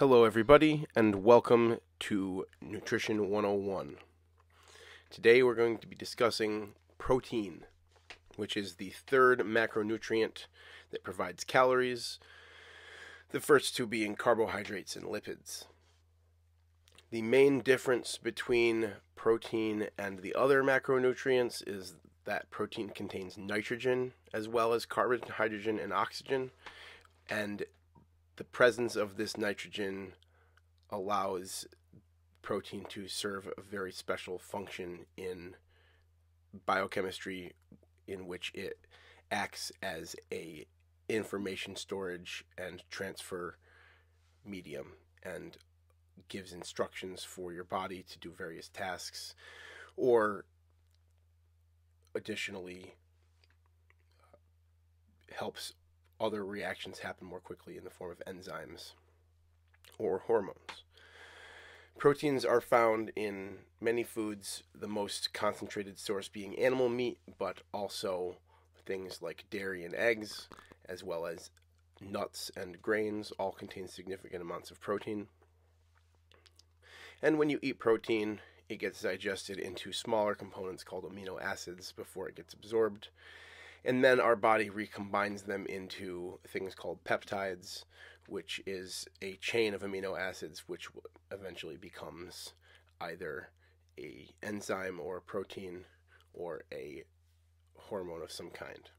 Hello, everybody, and welcome to Nutrition 101. Today we're going to be discussing protein, which is the third macronutrient that provides calories, the first two being carbohydrates and lipids. The main difference between protein and the other macronutrients is that protein contains nitrogen as well as carbon, hydrogen, and oxygen, and the presence of this nitrogen allows protein to serve a very special function in biochemistry in which it acts as a information storage and transfer medium and gives instructions for your body to do various tasks or additionally uh, helps other reactions happen more quickly in the form of enzymes or hormones. Proteins are found in many foods, the most concentrated source being animal meat, but also things like dairy and eggs, as well as nuts and grains, all contain significant amounts of protein. And when you eat protein, it gets digested into smaller components called amino acids before it gets absorbed and then our body recombines them into things called peptides, which is a chain of amino acids, which eventually becomes either a enzyme or a protein or a hormone of some kind.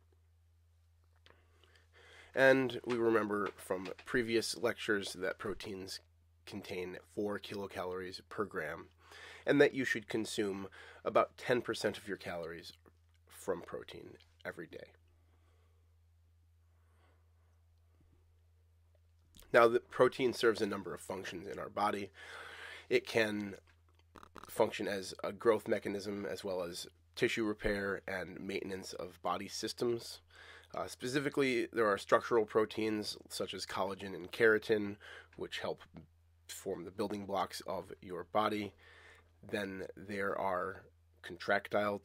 And we remember from previous lectures that proteins contain 4 kilocalories per gram, and that you should consume about 10% of your calories from protein every day. Now, the protein serves a number of functions in our body. It can function as a growth mechanism as well as tissue repair and maintenance of body systems. Uh, specifically, there are structural proteins such as collagen and keratin, which help form the building blocks of your body. Then there are contractile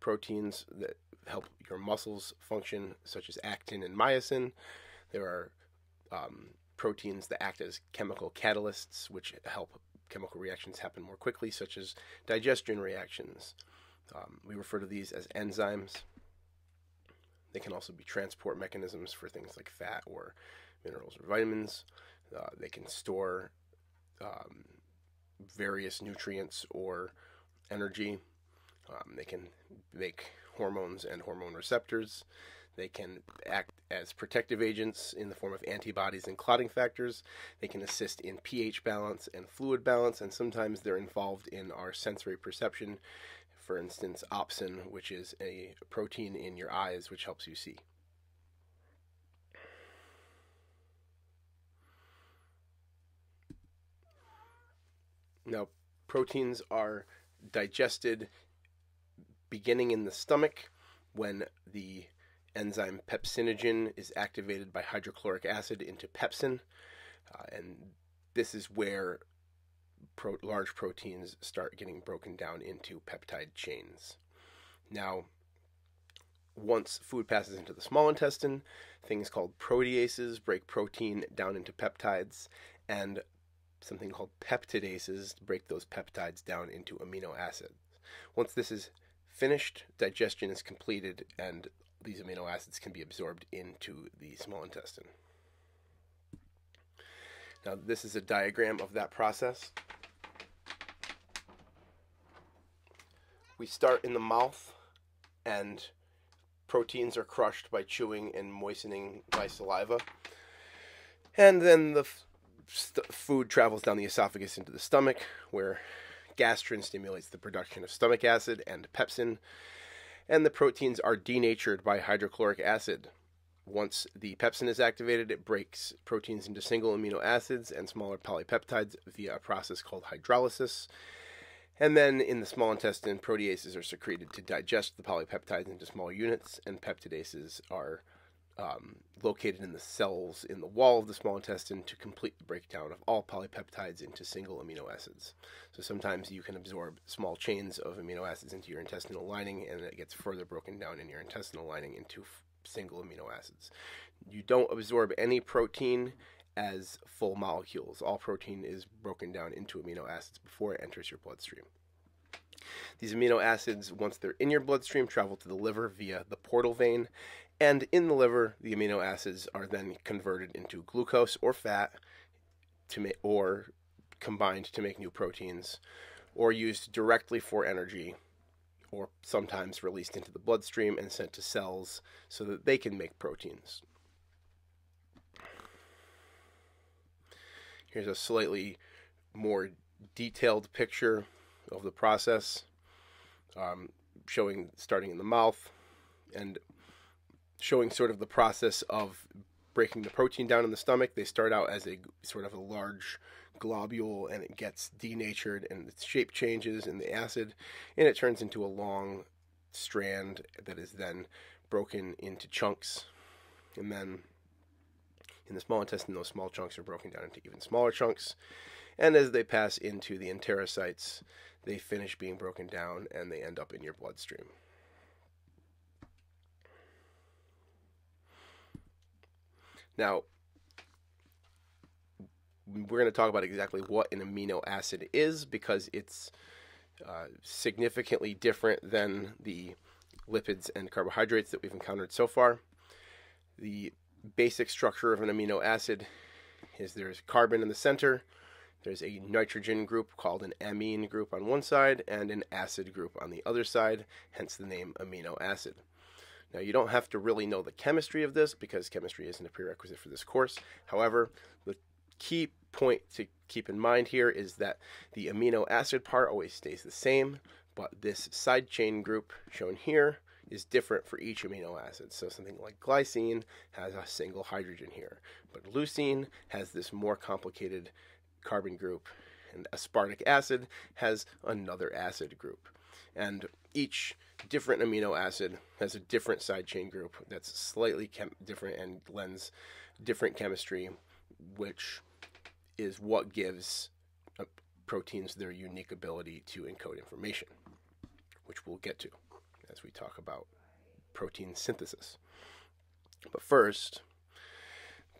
proteins that help your muscles function, such as actin and myosin. There are um, proteins that act as chemical catalysts, which help chemical reactions happen more quickly, such as digestion reactions. Um, we refer to these as enzymes. They can also be transport mechanisms for things like fat or minerals or vitamins. Uh, they can store um, various nutrients or energy. Um, they can make hormones and hormone receptors. They can act as protective agents in the form of antibodies and clotting factors. They can assist in pH balance and fluid balance, and sometimes they're involved in our sensory perception. For instance, opsin, which is a protein in your eyes which helps you see. Now, proteins are digested beginning in the stomach when the enzyme pepsinogen is activated by hydrochloric acid into pepsin. Uh, and this is where pro- large proteins start getting broken down into peptide chains. Now, once food passes into the small intestine, things called proteases break protein down into peptides, and something called peptidases break those peptides down into amino acids. Once this is finished, digestion is completed, and these amino acids can be absorbed into the small intestine. Now, this is a diagram of that process. We start in the mouth, and proteins are crushed by chewing and moistening by saliva. And then the food travels down the esophagus into the stomach, where Gastrin stimulates the production of stomach acid and pepsin, and the proteins are denatured by hydrochloric acid. Once the pepsin is activated, it breaks proteins into single amino acids and smaller polypeptides via a process called hydrolysis. And then in the small intestine, proteases are secreted to digest the polypeptides into smaller units, and peptidases are um, located in the cells in the wall of the small intestine to complete the breakdown of all polypeptides into single amino acids. So sometimes you can absorb small chains of amino acids into your intestinal lining, and it gets further broken down in your intestinal lining into single amino acids. You don't absorb any protein as full molecules. All protein is broken down into amino acids before it enters your bloodstream. These amino acids, once they're in your bloodstream, travel to the liver via the portal vein, and in the liver, the amino acids are then converted into glucose or fat to make, or combined to make new proteins, or used directly for energy, or sometimes released into the bloodstream and sent to cells so that they can make proteins. Here's a slightly more detailed picture of the process, um, showing starting in the mouth and showing sort of the process of breaking the protein down in the stomach. They start out as a sort of a large globule and it gets denatured and its shape changes in the acid and it turns into a long strand that is then broken into chunks and then in the small intestine, those small chunks are broken down into even smaller chunks. And as they pass into the enterocytes, they finish being broken down and they end up in your bloodstream. Now, we're going to talk about exactly what an amino acid is because it's uh, significantly different than the lipids and carbohydrates that we've encountered so far. The basic structure of an amino acid is there's carbon in the center, there's a nitrogen group called an amine group on one side, and an acid group on the other side, hence the name amino acid. Now, you don't have to really know the chemistry of this because chemistry isn't a prerequisite for this course. However, the key point to keep in mind here is that the amino acid part always stays the same, but this side chain group shown here is different for each amino acid. So something like glycine has a single hydrogen here, but leucine has this more complicated carbon group, and aspartic acid has another acid group. And each different amino acid has a different side chain group that's slightly chem- different and lends different chemistry, which is what gives uh, proteins their unique ability to encode information, which we'll get to as we talk about protein synthesis. But first,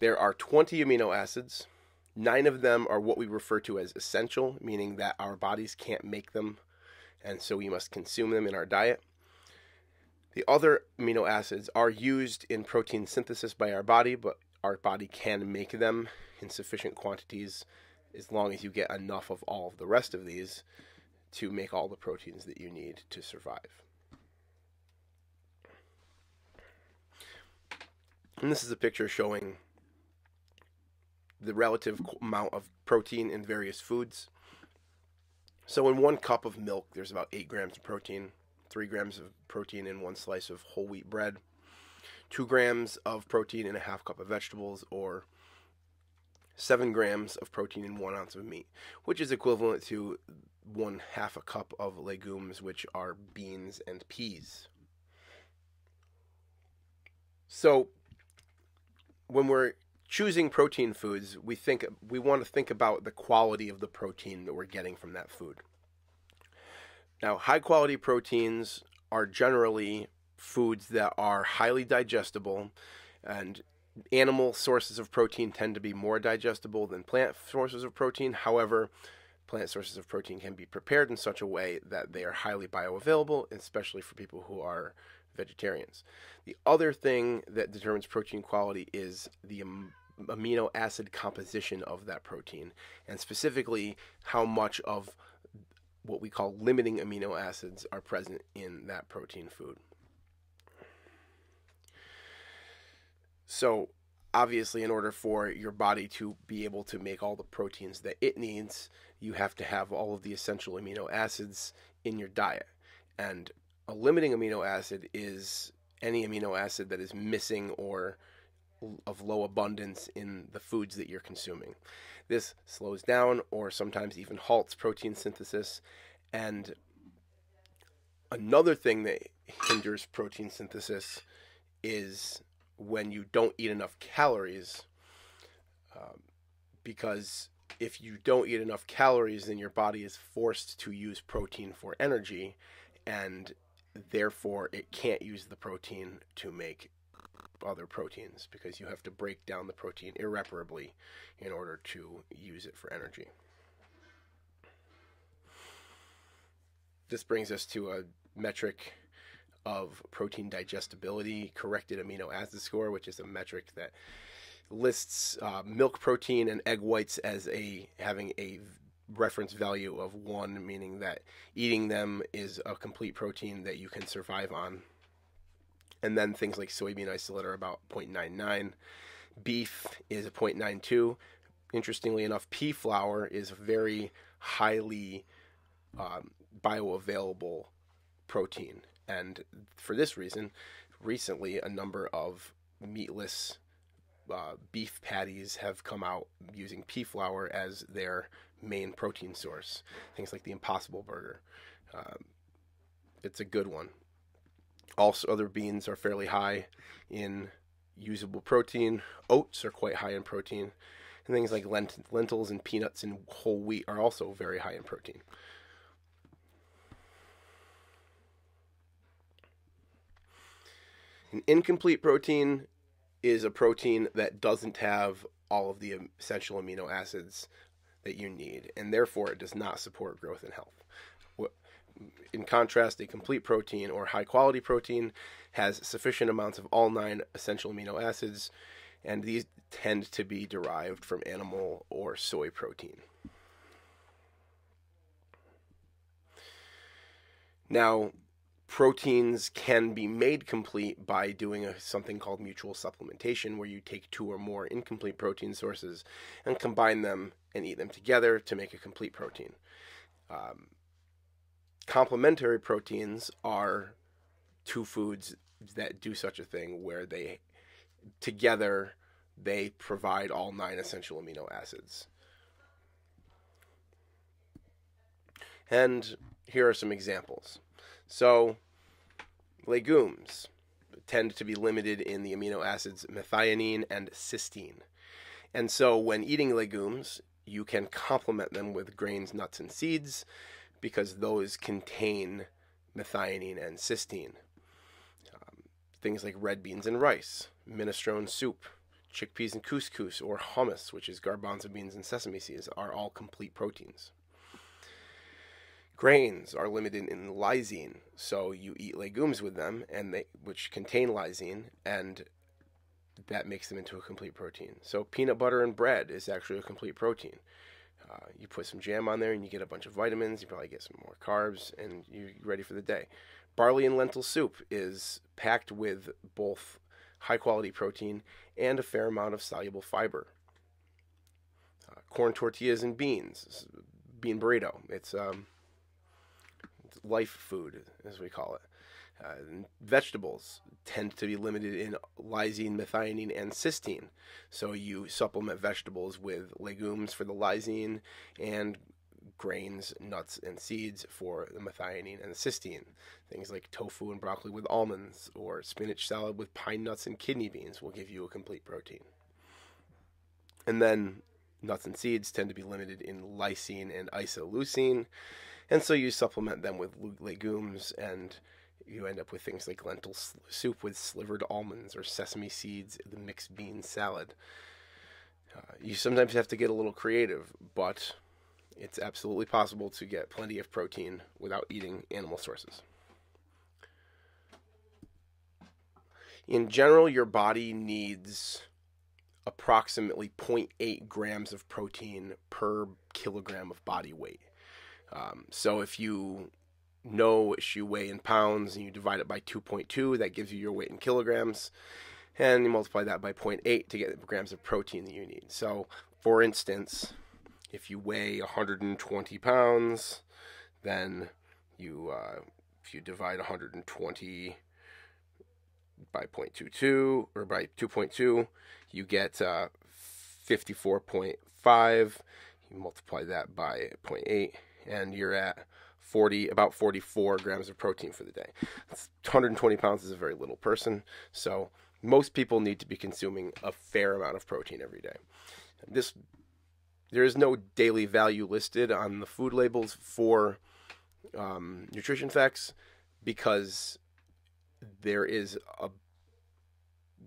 there are 20 amino acids. Nine of them are what we refer to as essential, meaning that our bodies can't make them, and so we must consume them in our diet. The other amino acids are used in protein synthesis by our body, but our body can make them in sufficient quantities as long as you get enough of all of the rest of these to make all the proteins that you need to survive. And this is a picture showing the relative amount of protein in various foods. So, in one cup of milk, there's about 8 grams of protein, 3 grams of protein in one slice of whole wheat bread, 2 grams of protein in a half cup of vegetables, or 7 grams of protein in 1 ounce of meat, which is equivalent to one half a cup of legumes, which are beans and peas. So, when we're choosing protein foods, we think we want to think about the quality of the protein that we're getting from that food. Now, high quality proteins are generally foods that are highly digestible and animal sources of protein tend to be more digestible than plant sources of protein. However, plant sources of protein can be prepared in such a way that they are highly bioavailable, especially for people who are vegetarians. The other thing that determines protein quality is the amino acid composition of that protein, and specifically how much of what we call limiting amino acids are present in that protein food. So, obviously, in order for your body to be able to make all the proteins that it needs, you have to have all of the essential amino acids in your diet. And a limiting amino acid is any amino acid that is missing or of low abundance in the foods that you're consuming. This slows down or sometimes even halts protein synthesis. And another thing that hinders protein synthesis is when you don't eat enough calories. Um, because if you don't eat enough calories, then your body is forced to use protein for energy. And therefore it can't use the protein to make other proteins because you have to break down the protein irreparably in order to use it for energy. This brings us to a metric of protein digestibility, corrected amino acid score, which is a metric that lists uh, milk protein and egg whites as a having a reference value of one, meaning that eating them is a complete protein that you can survive on. And then things like soybean isolate are about 0.99. Beef is a 0.92. Interestingly enough, pea flour is a very highly um, bioavailable protein. And for this reason, recently a number of meatless uh, beef patties have come out using pea flour as their main protein source. Things like the Impossible Burger. Um, it's a good one. Also, other beans are fairly high in usable protein. Oats are quite high in protein. And things like lent- lentils and peanuts and whole wheat are also very high in protein. An incomplete protein is a protein that doesn't have all of the essential amino acids that you need, and therefore it does not support growth and health. In contrast, a complete protein or high quality protein has sufficient amounts of all nine essential amino acids, and these tend to be derived from animal or soy protein. Now, proteins can be made complete by doing a, something called mutual supplementation, where you take two or more incomplete protein sources and combine them and eat them together to make a complete protein. Um, complementary proteins are two foods that do such a thing, where they together they provide all nine essential amino acids. And here are some examples. So, legumes tend to be limited in the amino acids methionine and cysteine. And so, when eating legumes, you can complement them with grains, nuts, and seeds because those contain methionine and cysteine. Um, things like red beans and rice, minestrone soup, chickpeas and couscous, or hummus, which is garbanzo beans and sesame seeds, are all complete proteins. Grains are limited in lysine, so you eat legumes with them, and they which contain lysine, and that makes them into a complete protein. So peanut butter and bread is actually a complete protein. Uh, you put some jam on there, and you get a bunch of vitamins. You probably get some more carbs, and you're ready for the day. Barley and lentil soup is packed with both high quality protein and a fair amount of soluble fiber. Uh, corn tortillas and beans, bean burrito. It's um, life food, as we call it. Uh, vegetables tend to be limited in lysine, methionine, and cysteine. So you supplement vegetables with legumes for the lysine and grains, nuts, and seeds for the methionine and the cysteine. Things like tofu and broccoli with almonds or spinach salad with pine nuts and kidney beans will give you a complete protein. And then nuts and seeds tend to be limited in lysine and isoleucine. And so you supplement them with legumes, and you end up with things like lentil soup with slivered almonds or sesame seeds, the mixed bean salad. Uh, you sometimes have to get a little creative, but it's absolutely possible to get plenty of protein without eating animal sources. In general, your body needs approximately 0.8 grams of protein per kilogram of body weight. Um, so if you know what you weigh in pounds and you divide it by 2.2, that gives you your weight in kilograms. And you multiply that by 0.8 to get the grams of protein that you need. So, for instance, if you weigh 120 pounds, then you uh, if you divide 120 by 0.22 or by 2.2, you get uh, 54.5. You multiply that by 0.8 and you're at 40 about 44 grams of protein for the day. That's 120 pounds is a very little person, so most people need to be consuming a fair amount of protein every day. This there is no daily value listed on the food labels for um, nutrition facts because there is a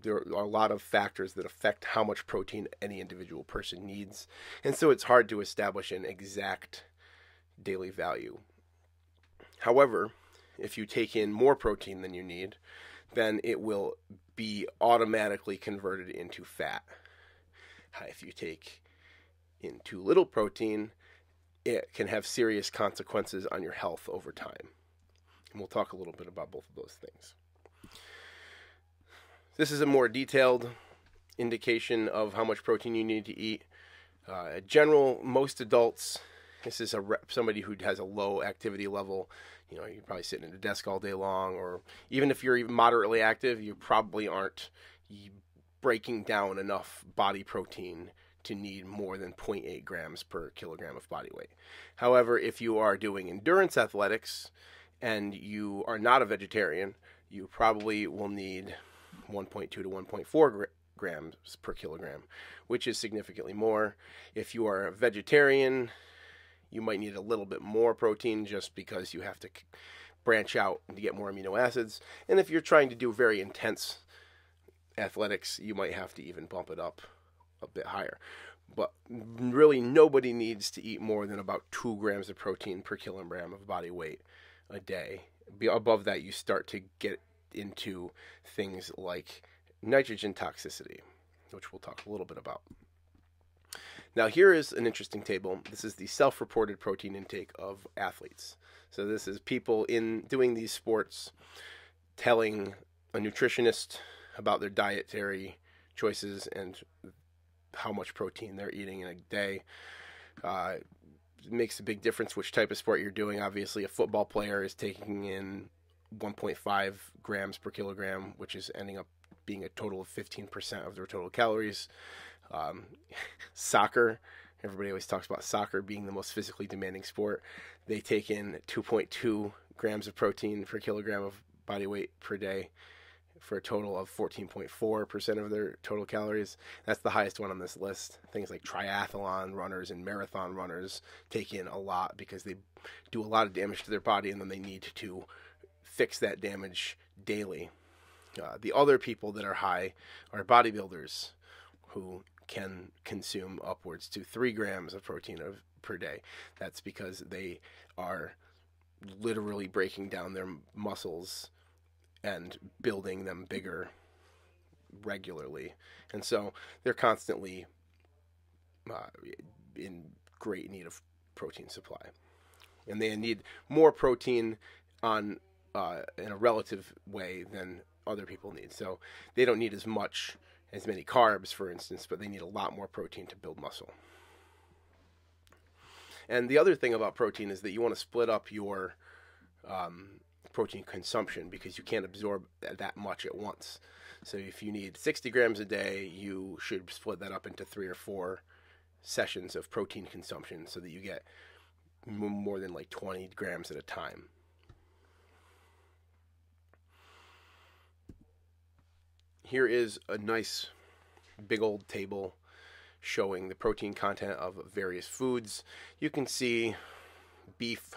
there are a lot of factors that affect how much protein any individual person needs. And so it's hard to establish an exact daily value. However, if you take in more protein than you need, then it will be automatically converted into fat. If you take in too little protein, it can have serious consequences on your health over time. And we'll talk a little bit about both of those things. This is a more detailed indication of how much protein you need to eat. Uh, general, most adults, this is a rep, somebody who has a low activity level. You know, you're probably sitting at a desk all day long, or even if you're moderately active, you probably aren't breaking down enough body protein to need more than 0.8 grams per kilogram of body weight. However, if you are doing endurance athletics and you are not a vegetarian, you probably will need 1.2 to 1.4 grams per kilogram, which is significantly more. If you are a vegetarian, you might need a little bit more protein just because you have to branch out to get more amino acids. And if you're trying to do very intense athletics, you might have to even bump it up a bit higher. But really, nobody needs to eat more than about two grams of protein per kilogram of body weight a day. Above that, you start to get into things like nitrogen toxicity, which we'll talk a little bit about. Now, here is an interesting table. This is the self reported protein intake of athletes. So, this is people in doing these sports telling a nutritionist about their dietary choices and how much protein they're eating in a day. Uh, it makes a big difference which type of sport you're doing. Obviously, a football player is taking in 1.5 grams per kilogram, which is ending up being a total of 15% of their total calories. Um, soccer, everybody always talks about soccer being the most physically demanding sport. They take in 2.2 grams of protein per kilogram of body weight per day for a total of 14.4% of their total calories. That's the highest one on this list. Things like triathlon runners and marathon runners take in a lot because they do a lot of damage to their body and then they need to fix that damage daily. Uh, the other people that are high are bodybuilders who can consume upwards to three grams of protein of, per day. That's because they are literally breaking down their muscles and building them bigger regularly. And so they're constantly uh, in great need of protein supply. And they need more protein on uh, in a relative way than other people need. So they don't need as much as many carbs, for instance, but they need a lot more protein to build muscle. And the other thing about protein is that you want to split up your um, protein consumption because you can't absorb that much at once. So if you need 60 grams a day, you should split that up into three or four sessions of protein consumption so that you get more than like 20 grams at a time. Here is a nice big old table showing the protein content of various foods. You can see beef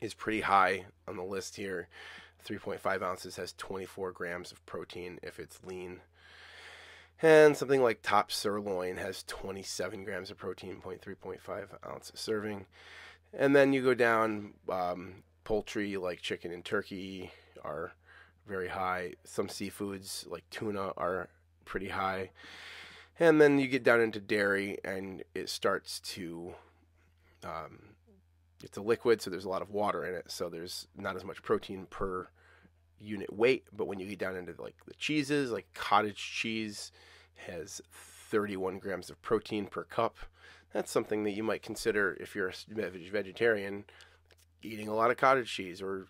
is pretty high on the list here. 3.5 ounces has 24 grams of protein if it's lean. And something like top sirloin has 27 grams of protein, 0.3.5 ounce serving. And then you go down, um, poultry like chicken and turkey are very high. Some seafoods like tuna are pretty high. And then you get down into dairy and it starts to um, it's a liquid, so there's a lot of water in it, so there's not as much protein per unit weight. But when you get down into like the cheeses, like cottage cheese has 31 grams of protein per cup. That's something that you might consider if you're a vegetarian, eating a lot of cottage cheese or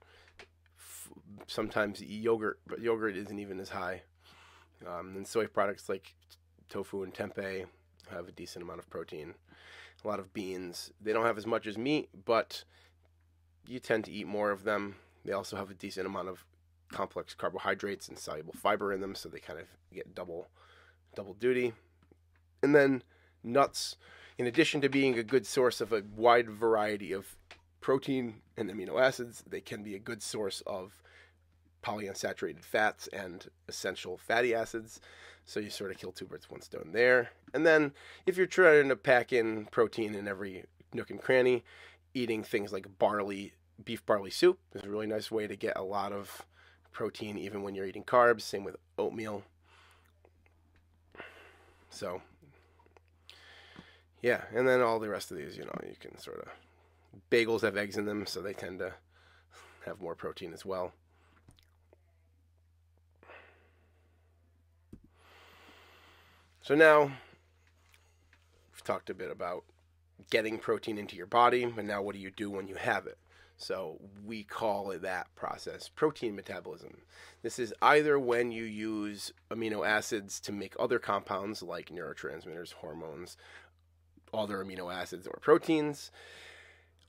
sometimes yogurt, but yogurt isn't even as high. Um, and soy products like tofu and tempeh have a decent amount of protein. A lot of beans. They don't have as much as meat, but you tend to eat more of them. They also have a decent amount of complex carbohydrates and soluble fiber in them, so they kind of get double double duty. And then nuts, in addition to being a good source of a wide variety of protein and amino acids, they can be a good source of polyunsaturated fats and essential fatty acids. So you sort of kill two birds with one stone there. And then if you're trying to pack in protein in every nook and cranny, eating things like barley, beef barley soup is a really nice way to get a lot of protein even when you're eating carbs. Same with oatmeal. So yeah, and then all the rest of these, you know, you can sort of bagels have eggs in them, so they tend to have more protein as well. So now we've talked a bit about getting protein into your body, but now what do you do when you have it? So we call it that process protein metabolism. This is either when you use amino acids to make other compounds like neurotransmitters, hormones, other amino acids or proteins,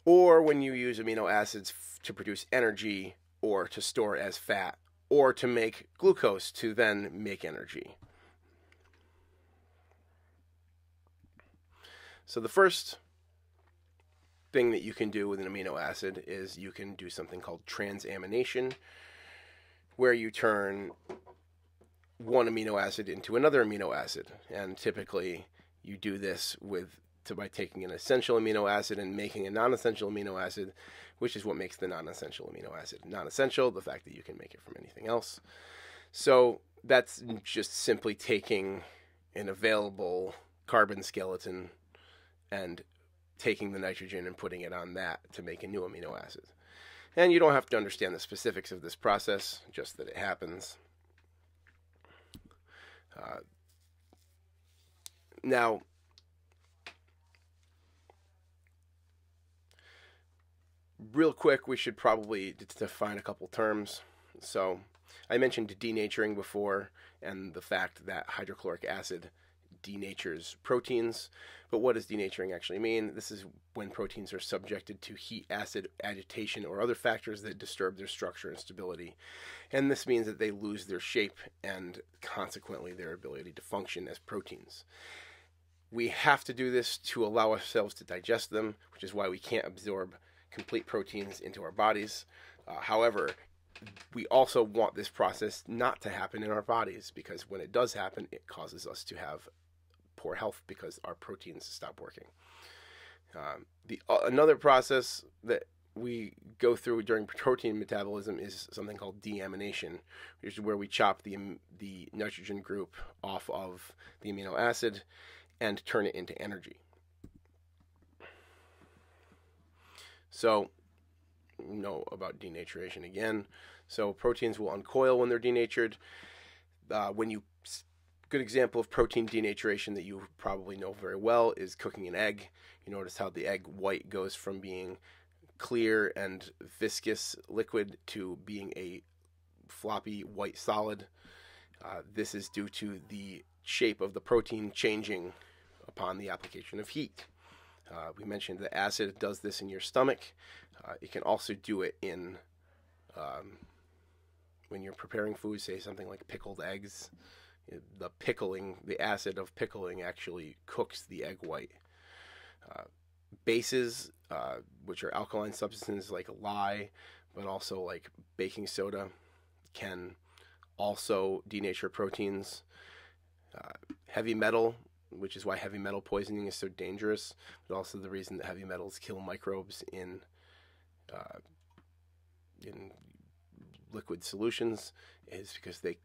or when you use amino acids to produce energy or to store as fat or to make glucose to then make energy. So the first thing that you can do with an amino acid is you can do something called transamination, where you turn one amino acid into another amino acid. And typically you do this with to by taking an essential amino acid and making a non-essential amino acid, which is what makes the non-essential amino acid non-essential, the fact that you can make it from anything else. So that's just simply taking an available carbon skeleton and taking the nitrogen and putting it on that to make a new amino acid. And you don't have to understand the specifics of this process, just that it happens. Uh, now, real quick, we should probably define a couple terms. So, I mentioned denaturing before and the fact that hydrochloric acid denatures proteins. But what does denaturing actually mean? This is when proteins are subjected to heat, acid, agitation, or other factors that disturb their structure and stability. And this means that they lose their shape and consequently their ability to function as proteins. We have to do this to allow ourselves to digest them, which is why we can't absorb complete proteins into our bodies. Uh, however, we also want this process not to happen in our bodies because when it does happen, it causes us to have poor health because our proteins stop working. Um, the uh, another process that we go through during protein metabolism is something called deamination, which is where we chop the the nitrogen group off of the amino acid and turn it into energy. So, know about denaturation again. So proteins will uncoil when they're denatured. Uh, when you good example of protein denaturation that you probably know very well is cooking an egg. You notice how the egg white goes from being clear and viscous liquid to being a floppy white solid. Uh, this is due to the shape of the protein changing upon the application of heat. Uh, we mentioned that acid does this in your stomach. Uh, it can also do it in um, when you're preparing food, say something like pickled eggs the pickling, the acid of pickling actually cooks the egg white. Uh, bases, uh, which are alkaline substances like lye, but also like baking soda, can also denature proteins. Uh, heavy metal, which is why heavy metal poisoning is so dangerous, but also the reason that heavy metals kill microbes in uh, in liquid solutions is because they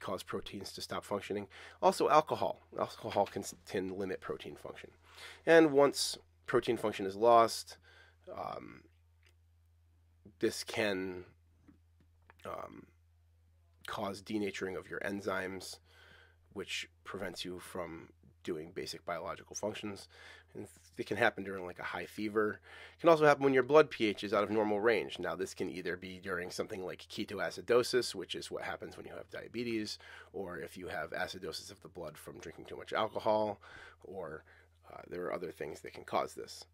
cause proteins to stop functioning. Also, alcohol. Alcohol can, can limit protein function. And once protein function is lost, um, this can um, cause denaturing of your enzymes, which prevents you from doing basic biological functions. And it can happen during like a high fever. It can also happen when your blood pH is out of normal range. Now, this can either be during something like ketoacidosis, which is what happens when you have diabetes, or if you have acidosis of the blood from drinking too much alcohol, or uh, there are other things that can cause this.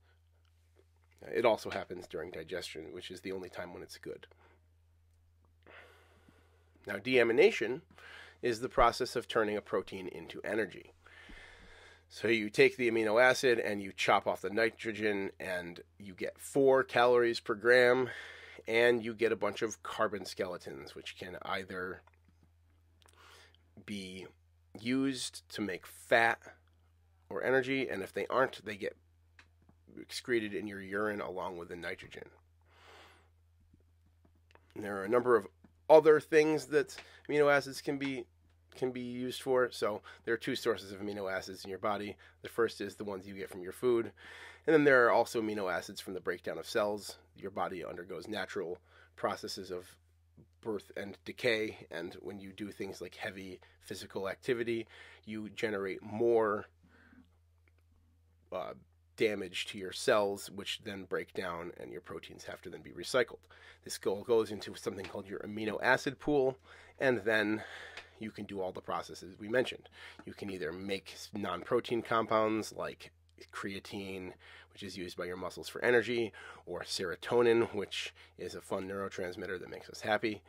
It also happens during digestion, which is the only time when it's good. Now, deamination is the process of turning a protein into energy. So you take the amino acid and you chop off the nitrogen, and you get four calories per gram. and you get a bunch of carbon skeletons, which can either be used to make fat or energy, and if they aren't, they get excreted in your urine along with the nitrogen. There are a number of other things that amino acids can be can be used for. So there are two sources of amino acids in your body. The first is the ones you get from your food, and then there are also amino acids from the breakdown of cells. Your body undergoes natural processes of birth and decay, and when you do things like heavy physical activity, you generate more uh, damage to your cells, which then break down, and your proteins have to then be recycled. This goes into something called your amino acid pool, and then you can do all the processes we mentioned. You can either make non protein compounds like creatine, which is used by your muscles for energy, or serotonin, which is a fun neurotransmitter that makes us happy.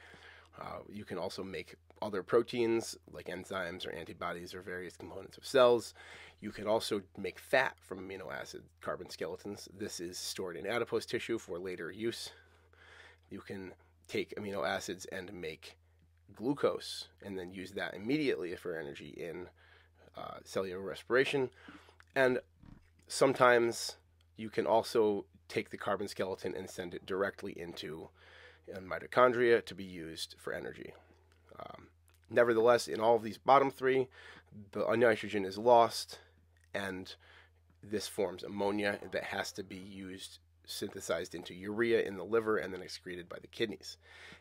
Uh, you can also make other proteins like enzymes or antibodies or various components of cells. You can also make fat from amino acid carbon skeletons. This is stored in adipose tissue for later use. You can take amino acids and make glucose and then use that immediately for energy in uh, cellular respiration. And sometimes you can also take the carbon skeleton and send it directly into mitochondria to be used for energy. Um, nevertheless, in all of these bottom three, the nitrogen is lost, and this forms ammonia that has to be used synthesized into urea in the liver and then excreted by the kidneys.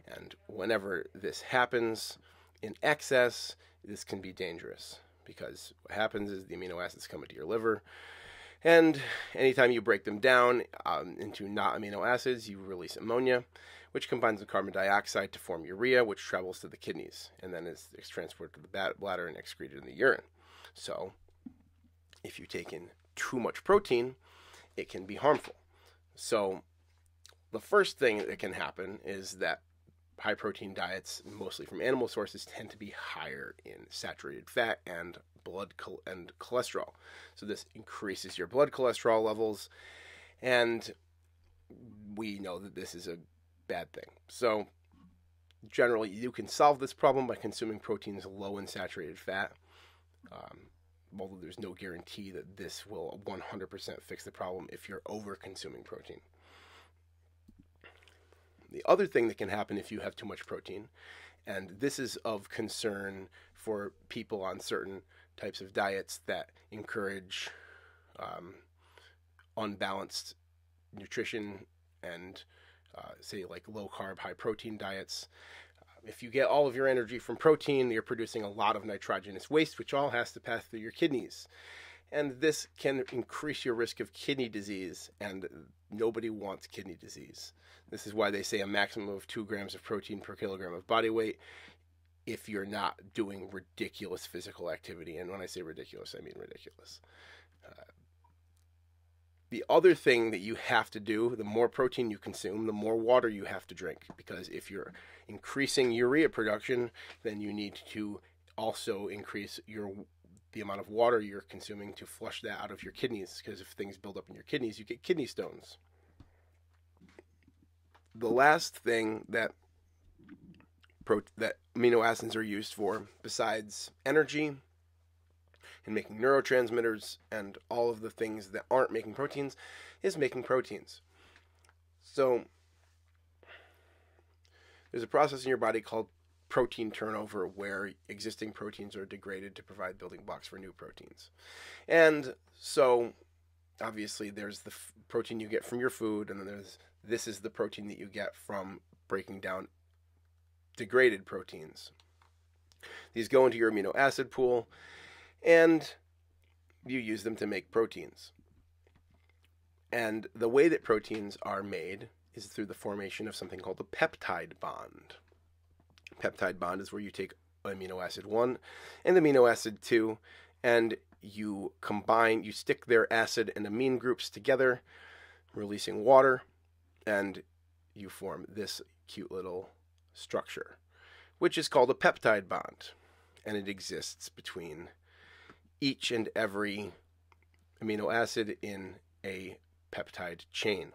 And whenever this happens in excess, this can be dangerous because what happens is the amino acids come into your liver. And anytime you break them down um, into not amino acids, you release ammonia which combines with carbon dioxide to form urea, which travels to the kidneys and then is, transported to the bladder and excreted in the urine. So, if you take in too much protein, it can be harmful. So, the first thing that can happen is that high protein diets, mostly from animal sources, tend to be higher in saturated fat and blood and cholesterol. So this increases your blood cholesterol levels, and we know that this is a bad thing. So, generally, you can solve this problem by consuming proteins low in saturated fat. Um, although there's no guarantee that this will 100% fix the problem if you're over consuming protein. The other thing that can happen if you have too much protein, and this is of concern for people on certain types of diets that encourage um, unbalanced nutrition and uh, say like low carb, high protein diets. If you get all of your energy from protein, you're producing a lot of nitrogenous waste, which all has to pass through your kidneys. And this can increase your risk of kidney disease, and nobody wants kidney disease. This is why they say a maximum of two grams of protein per kilogram of body weight if you're not doing ridiculous physical activity. And when I say ridiculous, I mean ridiculous. Uh, the other thing that you have to do, the more protein you consume, the more water you have to drink. Because if you're increasing urea production, then you need to also increase your the amount of water you're consuming to flush that out of your kidneys. Because if things build up in your kidneys, you get kidney stones. The last thing that pro- that amino acids are used for, besides energy and making neurotransmitters and all of the things that aren't making proteins is making proteins. So there's a process in your body called protein turnover where existing proteins are degraded to provide building blocks for new proteins. And so obviously there's the f- protein you get from your food and then there's this is the protein that you get from breaking down degraded proteins. These go into your amino acid pool and you use them to make proteins. And the way that proteins are made is through the formation of something called the peptide bond. Peptide bond is where you take amino acid 1 and amino acid 2 and you combine, you stick their acid and amine groups together, releasing water, and you form this cute little structure, which is called a peptide bond. And it exists between each and every amino acid in a peptide chain.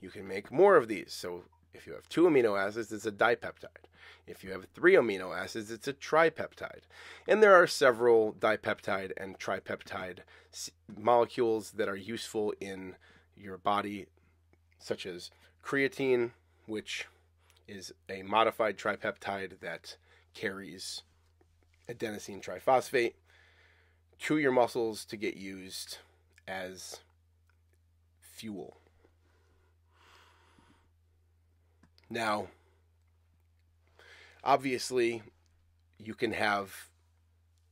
you can make more of these. So if you have two amino acids, it's a dipeptide. If you have three amino acids, it's a tripeptide. And there are several dipeptide and tripeptide molecules that are useful in your body, such as creatine, which is a modified tripeptide that carries adenosine triphosphate to your muscles to get used as fuel. Now, obviously, you can have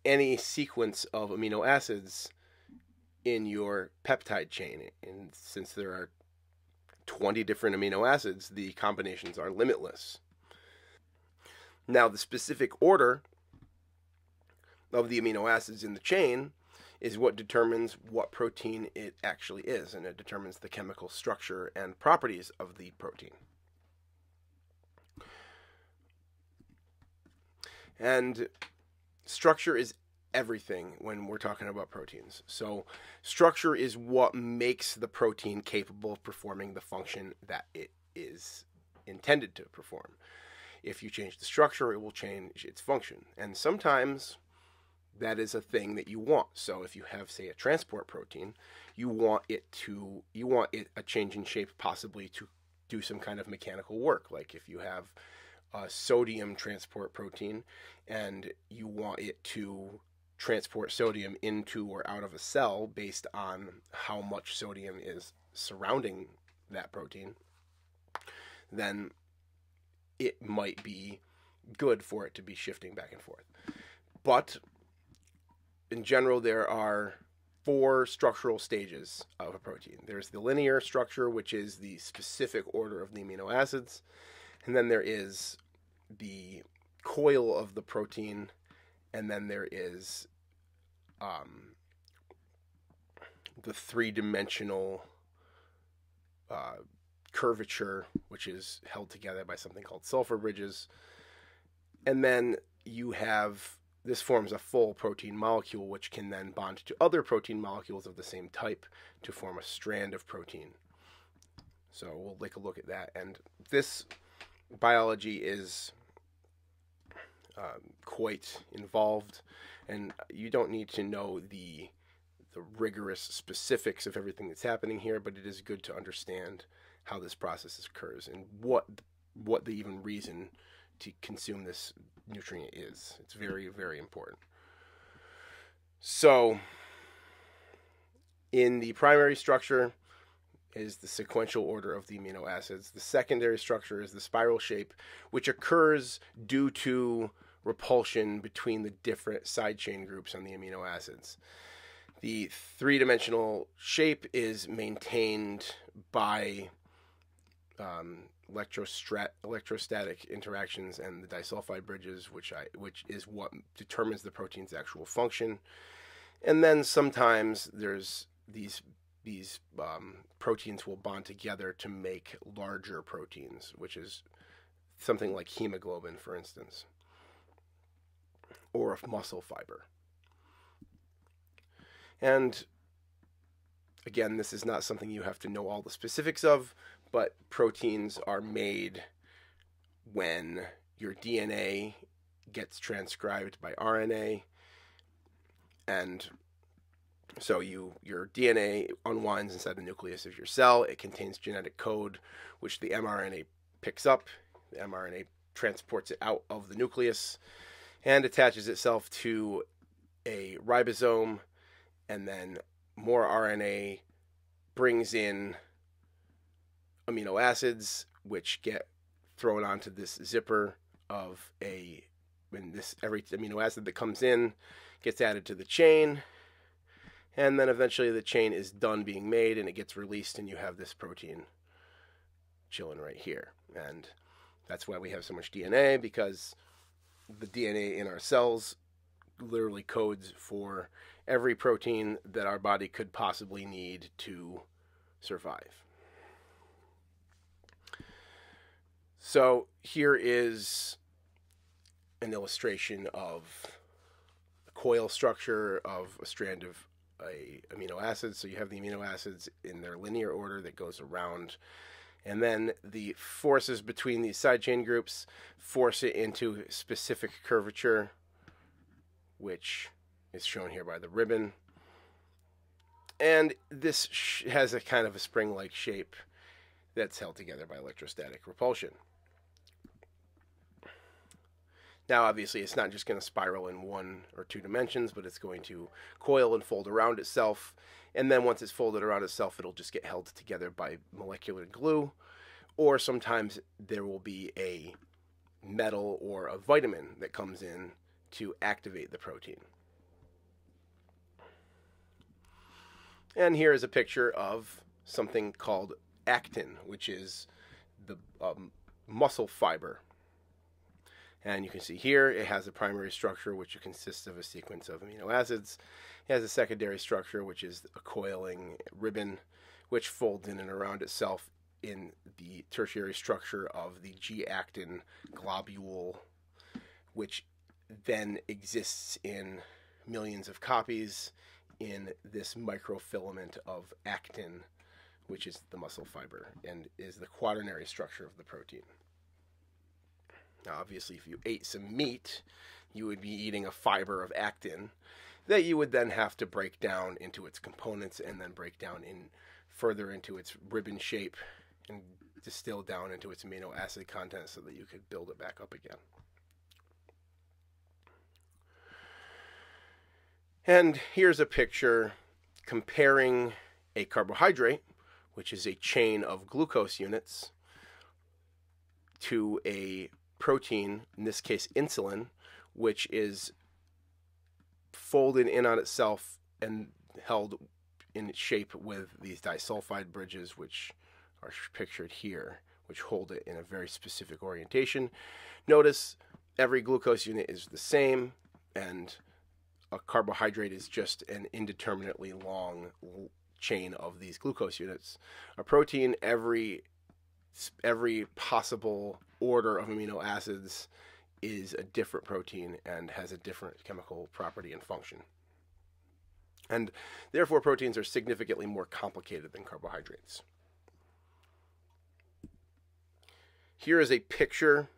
any sequence of amino acids in your peptide chain. And since there are 20 different amino acids, the combinations are limitless. Now, the specific order of the amino acids in the chain is what determines what protein it actually is, and it determines the chemical structure and properties of the protein. And structure is everything when we're talking about proteins. So, structure is what makes the protein capable of performing the function that it is intended to perform. If you change the structure, it will change its function. And sometimes that is a thing that you want. So if you have say a transport protein, you want it to you want it a change in shape possibly to do some kind of mechanical work. Like if you have a sodium transport protein and you want it to transport sodium into or out of a cell based on how much sodium is surrounding that protein, then it might be good for it to be shifting back and forth. But in general, there are four structural stages of a protein. There's the linear structure, which is the specific order of the amino acids, and then there is the coil of the protein, and then there is um, the three dimensional uh, curvature, which is held together by something called sulfur bridges. And then you have this forms a full protein molecule, which can then bond to other protein molecules of the same type to form a strand of protein. So we'll take a look at that. And this biology is um, quite involved, and you don't need to know the the rigorous specifics of everything that's happening here, but it is good to understand how this process occurs and what what the even reason to consume this nutrient is. It's very very important. So in the primary structure is the sequential order of the amino acids. The secondary structure is the spiral shape, which occurs due to repulsion between the different side chain groups on the amino acids. The three dimensional shape is maintained by um, electrostatic interactions and the disulfide bridges, which I which is what determines the protein's actual function. And then sometimes there's these these um, proteins will bond together to make larger proteins, which is something like hemoglobin, for instance or a muscle fiber. And again, this is not something you have to know all the specifics of, but proteins are made when your DNA gets transcribed by RNA. And so you your DNA unwinds inside the nucleus of your cell. It contains genetic code which the mRNA picks up. The mRNA transports it out of the nucleus and attaches itself to a ribosome, and then more RNA brings in amino acids, which get thrown onto this zipper of a when this every amino acid that comes in gets added to the chain and then eventually the chain is done being made and it gets released and you have this protein chilling right here and that's why we have so much DNA because the DNA in our cells literally codes for every protein that our body could possibly need to survive. So here is an illustration of the coil structure of a strand of a amino acid. So you have the amino acids in their linear order that goes around And then the forces between these side chain groups force it into specific curvature, which is shown here by the ribbon. And this has a kind of a spring like shape that's held together by electrostatic repulsion. Now, obviously, it's not just going to spiral in one or two dimensions, but it's going to coil and fold around itself. And then once it's folded around itself, it'll just get held together by molecular glue. Or sometimes there will be a metal or a vitamin that comes in to activate the protein. And here is a picture of something called actin, which is the um, muscle fiber and you can see here it has a primary structure which consists of a sequence of amino acids. It has a secondary structure which is a coiling ribbon which folds in and around itself in the tertiary structure of the G actin globule, which then exists in millions of copies in this microfilament of actin, which is the muscle fiber and is the quaternary structure of the protein. Now, obviously, if you ate some meat, you would be eating a fiber of actin that you would then have to break down into its components and then break down in further into its ribbon shape and distill down into its amino acid content so that you could build it back up again. And here's a picture comparing a carbohydrate, which is a chain of glucose units, to a protein, in this case insulin, which is folded in on itself and held in shape with these disulfide bridges, which are pictured here, which hold it in a very specific orientation. Notice every glucose unit is the same, and a carbohydrate is just an indeterminately long chain of these glucose units. A protein, every every possible order of amino acids is a different protein and has a different chemical property and function. And therefore, proteins are significantly more complicated than carbohydrates. Here is a picture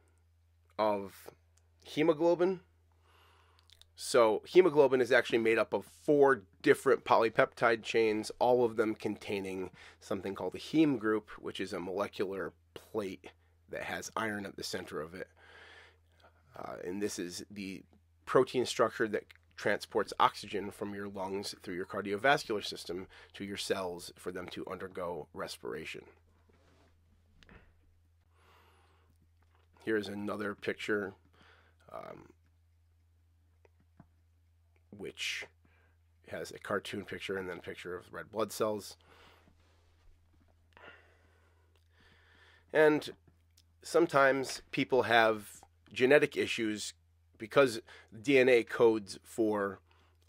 of hemoglobin. So, hemoglobin is actually made up of four different polypeptide chains, all of them containing something called a heme group, which is a molecular plate that has iron at the center of it. Uh, and this is the protein structure that transports oxygen from your lungs through your cardiovascular system to your cells for them to undergo respiration. Here's another picture, um, which has a cartoon picture and then a picture of red blood cells. And sometimes people have genetic issues because DNA codes for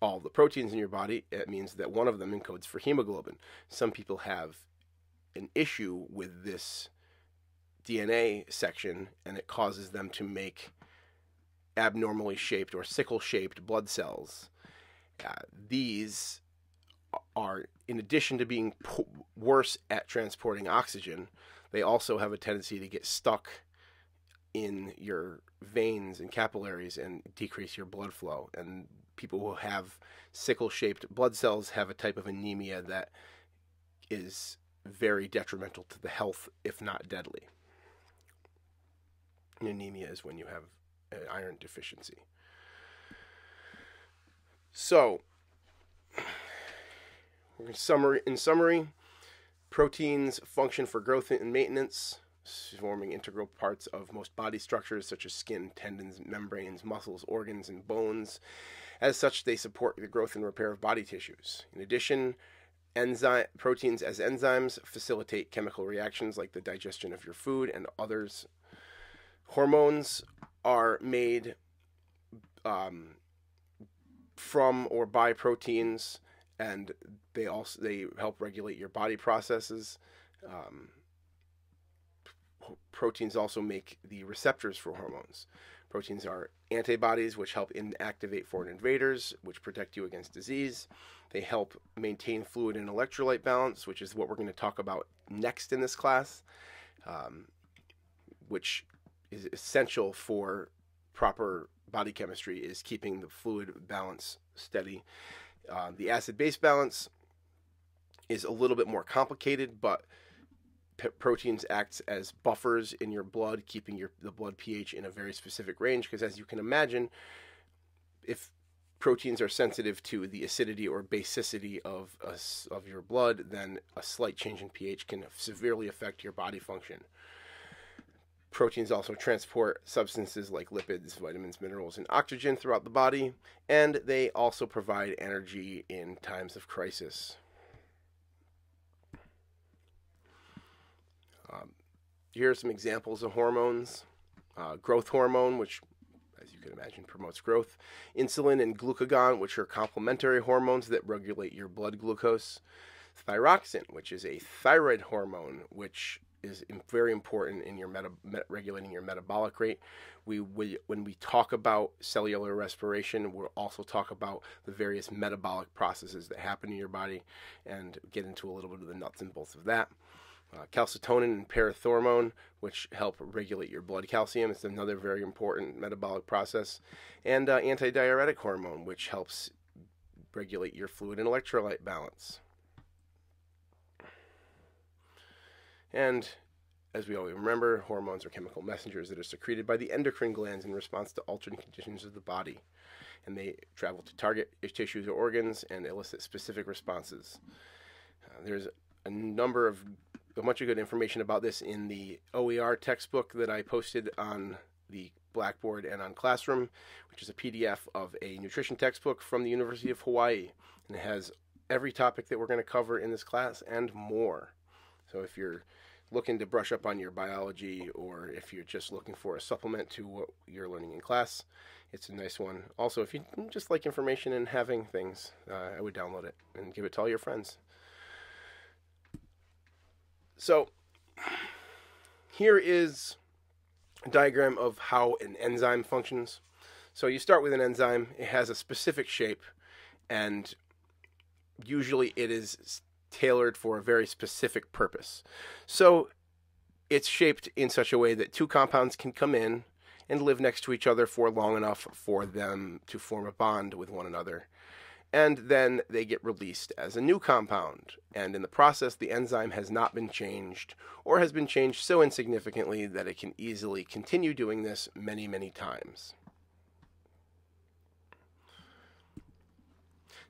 all the proteins in your body. It means that one of them encodes for hemoglobin. Some people have an issue with this DNA section and it causes them to make abnormally shaped or sickle shaped blood cells. Uh, these are, in addition to being worse at transporting oxygen, they also have a tendency to get stuck in your veins and capillaries and decrease your blood flow. And people who have sickle shaped blood cells have a type of anemia that is very detrimental to the health, if not deadly. Anemia is when you have an iron deficiency. So, in summary, in summary, Proteins function for growth and maintenance, forming integral parts of most body structures such as skin, tendons, membranes, muscles, organs, and bones. As such, they support the growth and repair of body tissues. In addition, enzyme proteins as enzymes facilitate chemical reactions like the digestion of your food and others. Hormones are made um, from or by proteins and they also they help regulate your body processes. Um, proteins also make the receptors for hormones. Proteins are antibodies, which help inactivate foreign invaders, which protect you against disease. They help maintain fluid and electrolyte balance, which is what we're going to talk about next in this class. um, which is essential for proper body chemistry, is keeping the fluid balance steady. Uh, the acid base balance is a little bit more complicated, but p- proteins act as buffers in your blood, keeping your the blood pH in a very specific range. Because as you can imagine, if proteins are sensitive to the acidity or basicity of a, of your blood, then a slight change in pH can severely affect your body function. Proteins also transport substances like lipids, vitamins, minerals, and oxygen throughout the body, and they also provide energy in times of crisis. Um, here are some examples of hormones. Uh, growth hormone, which, as you can imagine, promotes growth, insulin and glucagon, which are complementary hormones that regulate your blood glucose, thyroxine, which is a thyroid hormone, which is very important in your meta, regulating your metabolic rate. We, we, when we talk about cellular respiration, we'll also talk about the various metabolic processes that happen in your body and get into a little bit of the nuts and bolts of that. Uh, calcitonin and parathormone, which help regulate your blood calcium. It's another very important metabolic process. And uh, antidiuretic hormone, which helps regulate your fluid and electrolyte balance. And as we always remember, hormones are chemical messengers that are secreted by the endocrine glands in response to altered conditions of the body. And they travel to target tissues or organs and elicit specific responses. Uh, there's a number of a bunch of good information about this in the OER textbook that I posted on the Blackboard and on Classroom, which is a PDF of a nutrition textbook from the University of Hawaii. And it has every topic that we're going to cover in this class and more. So if you're looking to brush up on your biology or if you're just looking for a supplement to what you're learning in class, it's a nice one. Also, if you just like information and having things, uh, I would download it and give it to all your friends. So, here is a diagram of how an enzyme functions. So, you start with an enzyme, it has a specific shape, and usually it is tailored for a very specific purpose. So it's shaped in such a way that two compounds can come in and live next to each other for long enough for them to form a bond with one another. And then they get released as a new compound. And in the process, the enzyme has not been changed or has been changed so insignificantly that it can easily continue doing this many, many times.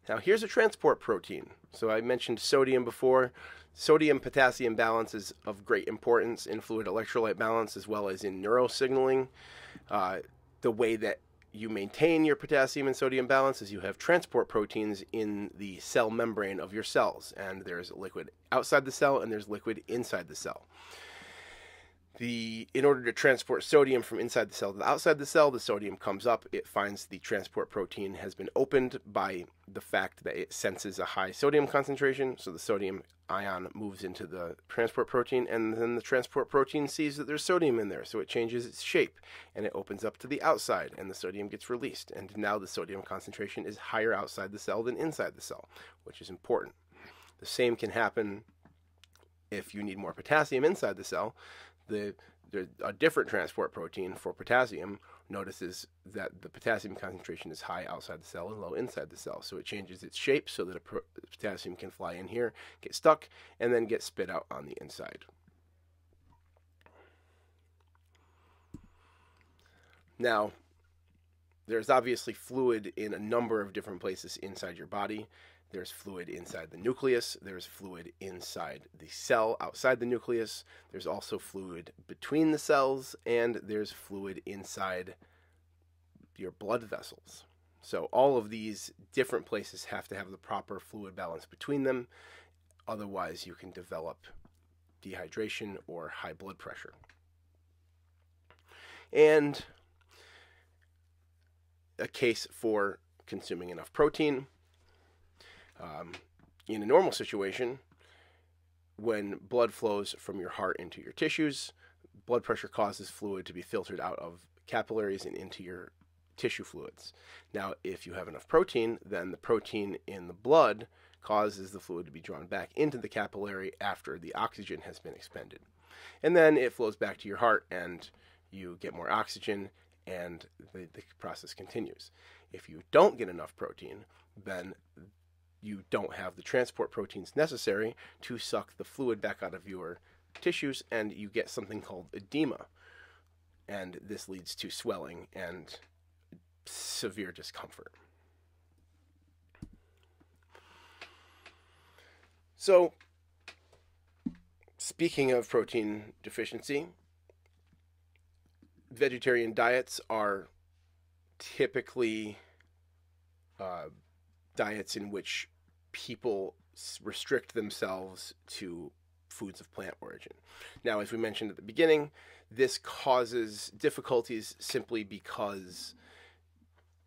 Now, here's a transport protein. So I mentioned sodium before. Sodium potassium balance is of great importance in fluid electrolyte balance as well as in neurosignaling. Uh, the way that you maintain your potassium and sodium balance is you have transport proteins in the cell membrane of your cells, and there's liquid outside the cell and there's liquid inside the cell the in order to transport sodium from inside the cell to the outside the cell, the sodium comes up. It finds the transport protein has been opened by the fact that it senses a high sodium concentration. So the sodium ion moves into the transport protein, and then the transport protein sees that there's sodium in there, so it changes its shape and it opens up to the outside, and the sodium gets released. And now the sodium concentration is higher outside the cell than inside the cell, which is important. The same can happen if you need more potassium inside the cell the a different transport protein for potassium notices that the potassium concentration is high outside the cell and low inside the cell. So it changes its shape so that a potassium can fly in here, get stuck, and then get spit out on the inside. Now, there's obviously fluid in a number of different places inside your body. There's fluid inside the nucleus. There's fluid inside the cell outside the nucleus. There's also fluid between the cells, and there's fluid inside your blood vessels. So, all of these different places have to have the proper fluid balance between them. Otherwise, you can develop dehydration or high blood pressure. And a case for consuming enough protein um, in a normal situation, when blood flows from your heart into your tissues, blood pressure causes fluid to be filtered out of capillaries and into your tissue fluids. Now, if you have enough protein, then the protein in the blood causes the fluid to be drawn back into the capillary after the oxygen has been expended. And then it flows back to your heart and you get more oxygen and the, the process continues. If you don't get enough protein, then you don't have the transport proteins necessary to suck the fluid back out of your tissues and you get something called edema. And this leads to swelling and severe discomfort. So, speaking of protein deficiency, vegetarian diets are typically uh, diets in which people restrict themselves to foods of plant origin. Now, as we mentioned at the beginning, this causes difficulties simply because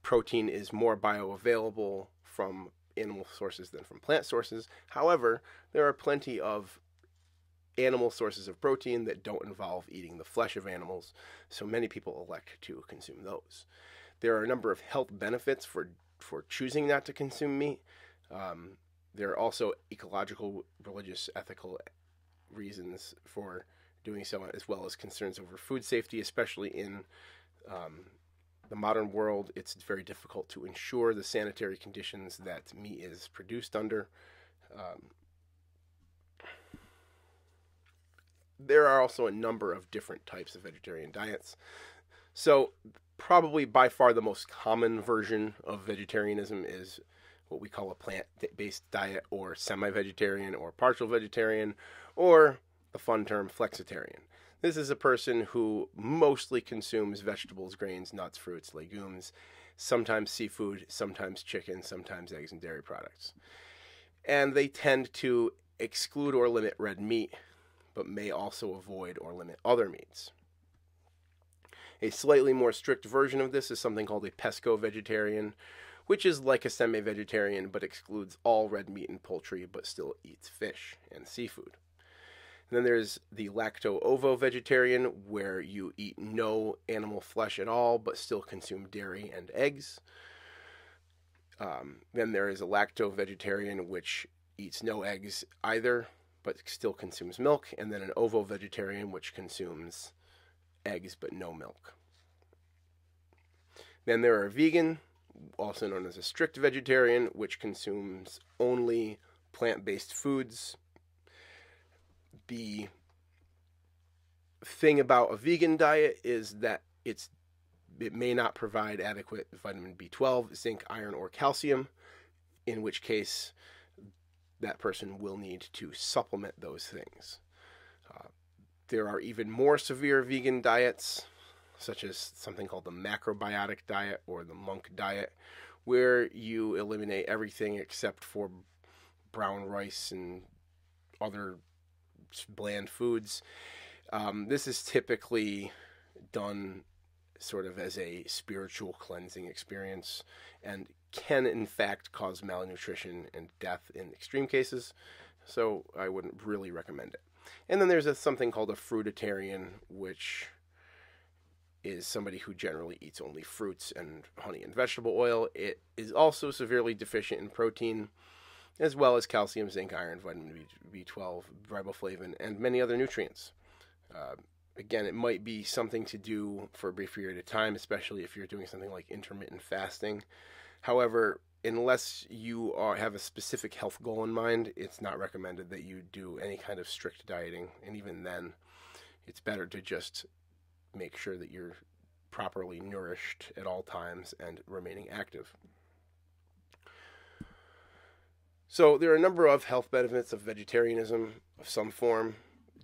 protein is more bioavailable from animal sources than from plant sources. However, there are plenty of animal sources of protein that don't involve eating the flesh of animals, so many people elect to consume those. There are a number of health benefits for, for choosing not to consume meat. Um, there are also ecological, religious, ethical reasons for doing so, as well as concerns over food safety, especially in um, the modern world, it's very difficult to ensure the sanitary conditions that meat is produced under. Um, there are also a number of different types of vegetarian diets. So, probably by far the most common version of vegetarianism is what we call a plant based diet, or semi vegetarian, or partial vegetarian, or the fun term flexitarian. This is a person who mostly consumes vegetables, grains, nuts, fruits, legumes, sometimes seafood, sometimes chicken, sometimes eggs and dairy products. And they tend to exclude or limit red meat, but may also avoid or limit other meats. A slightly more strict version of this is something called a pesco vegetarian, which is like a semi vegetarian but excludes all red meat and poultry but still eats fish and seafood. And then there's the lacto ovo vegetarian, where you eat no animal flesh at all, but still consume dairy and eggs. Um, then there is a lacto vegetarian, which eats no eggs either, but still consumes milk. And then an ovo vegetarian, which consumes eggs but no milk. Then there are vegan, also known as a strict vegetarian, which consumes only plant based foods the thing about a vegan diet is that it's it may not provide adequate vitamin B12, zinc, iron, or calcium, in which case that person will need to supplement those things. There are even more severe vegan diets, such as something called the macrobiotic diet or the monk diet, where you eliminate everything except for brown rice and other bland foods. Um, this is typically done sort of as a spiritual cleansing experience and can, in fact, cause malnutrition and death in extreme cases. So I wouldn't really recommend it. And then there's a, something called a fruitarian, which is somebody who generally eats only fruits and honey and vegetable oil. It is also severely deficient in protein as well as calcium, zinc, iron, vitamin B12, riboflavin, and many other nutrients. Uh, again, it might be something to do for a brief period of time, especially if you're doing something like intermittent fasting. However, unless you are, have a specific health goal in mind, it's not recommended that you do any kind of strict dieting. And even then, it's better to just make sure that you're properly nourished at all times and remaining active. So there are a number of health benefits of vegetarianism of some form.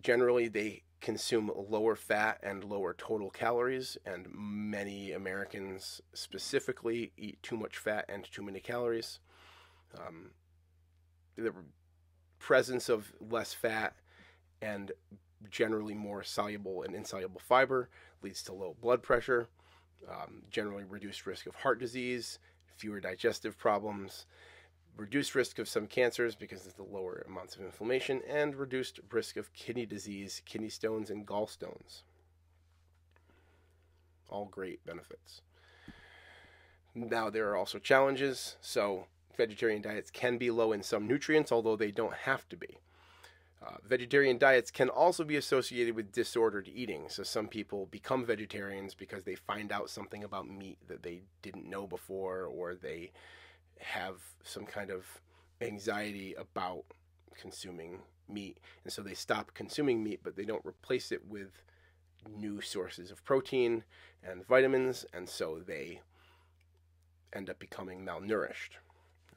Generally, they consume lower fat and lower total calories, and many Americans specifically eat too much fat and too many calories. Um, the presence of less fat and generally more soluble and insoluble fiber leads to low blood pressure, um, generally reduced risk of heart disease, fewer digestive problems, reduced risk of some cancers because of the lower amounts of inflammation, and reduced risk of kidney disease, kidney stones, and gallstones. All great benefits. Now, there are also challenges. So, vegetarian diets can be low in some nutrients, although they don't have to be. Uh, vegetarian diets can also be associated with disordered eating. So, some people become vegetarians because they find out something about meat that they didn't know before, or they have some kind of anxiety about consuming meat. And so they stop consuming meat, but they don't replace it with new sources of protein and vitamins. And so they end up becoming malnourished.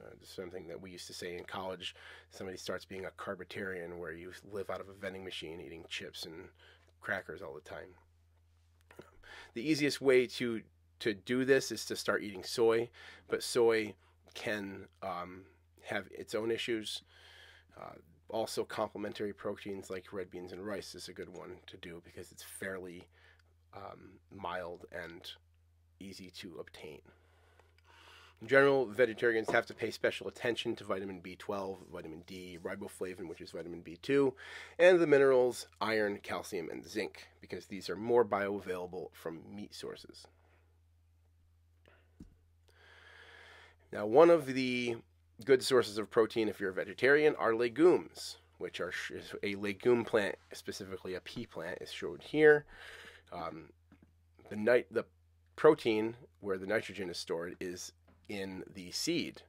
Uh, something that we used to say in college. Somebody starts being a carbitarian, where you live out of a vending machine eating chips and crackers all the time. The easiest way to to do this is to start eating soy, but soy can um, have its own issues. Uh, also, complementary proteins like red beans and rice is a good one to do because it's fairly um, mild and easy to obtain. In general, vegetarians have to pay special attention to vitamin B12, vitamin D, riboflavin, which is vitamin B2, and the minerals iron, calcium, and zinc, because these are more bioavailable from meat sources. Now, one of the good sources of protein if you're a vegetarian are legumes, which are a legume plant, specifically a pea plant, is shown here. Um, the night the protein where the nitrogen is stored is in the seed,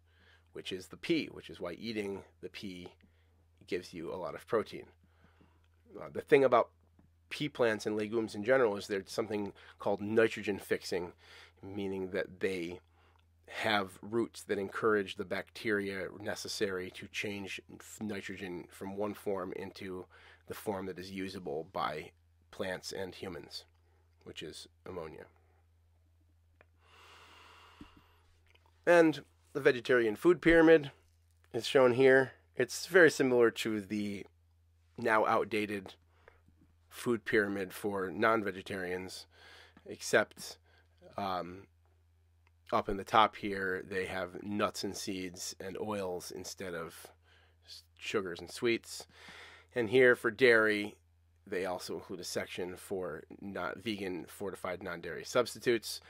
which is the pea, which is why eating the pea gives you a lot of protein. Uh, the thing about pea plants and legumes in general is there's something called nitrogen fixing, meaning that they have roots that encourage the bacteria necessary to change nitrogen from one form into the form that is usable by plants and humans, which is ammonia. And the vegetarian food pyramid is shown here. It's very similar to the now outdated food pyramid for non vegetarians, except um, up in the top here, they have nuts and seeds and oils instead of sugars and sweets. And here for dairy, they also include a section for not vegan fortified non-dairy substitutes.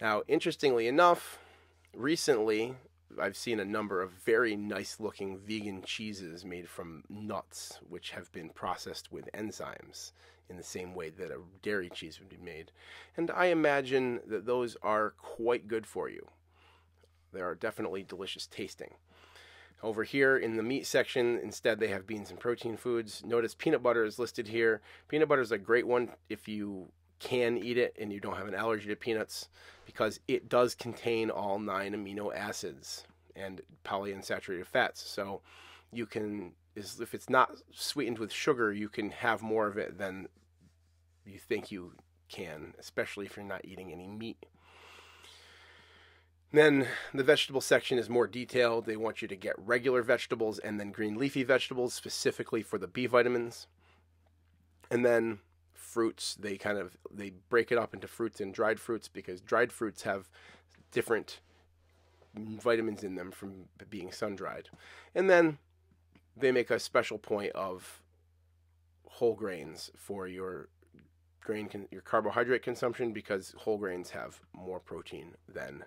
Now, interestingly enough, recently I've seen a number of very nice looking vegan cheeses made from nuts, which have been processed with enzymes in the same way that a dairy cheese would be made. And I imagine that those are quite good for you. They are definitely delicious tasting. Over here in the meat section, instead they have beans and protein foods. Notice peanut butter is listed here. Peanut butter is a great one if you can eat it and you don't have an allergy to peanuts because it does contain all nine amino acids and polyunsaturated fats. So you can, if it's not sweetened with sugar, you can have more of it than you think you can, especially if you're not eating any meat. Then the vegetable section is more detailed. They want you to get regular vegetables and then green leafy vegetables specifically for the B vitamins. And then fruits they kind of they break it up into fruits and dried fruits because dried fruits have different vitamins in them from being sun dried. And then they make a special point of whole grains for your grain con- your carbohydrate consumption because whole grains have more protein than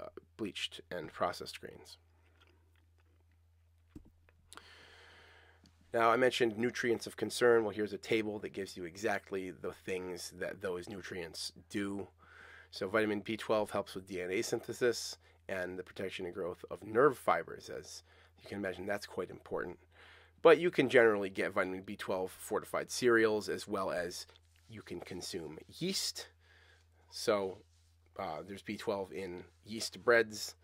uh, bleached and processed grains Now, I mentioned nutrients of concern. Well, here's a table that gives you exactly the things that those nutrients do. So, vitamin B12 helps with DNA synthesis and the protection and growth of nerve fibers, as you can imagine, that's quite important. But you can generally get vitamin B12 fortified cereals as well as you can consume yeast. So, uh, there's B12 in yeast breads.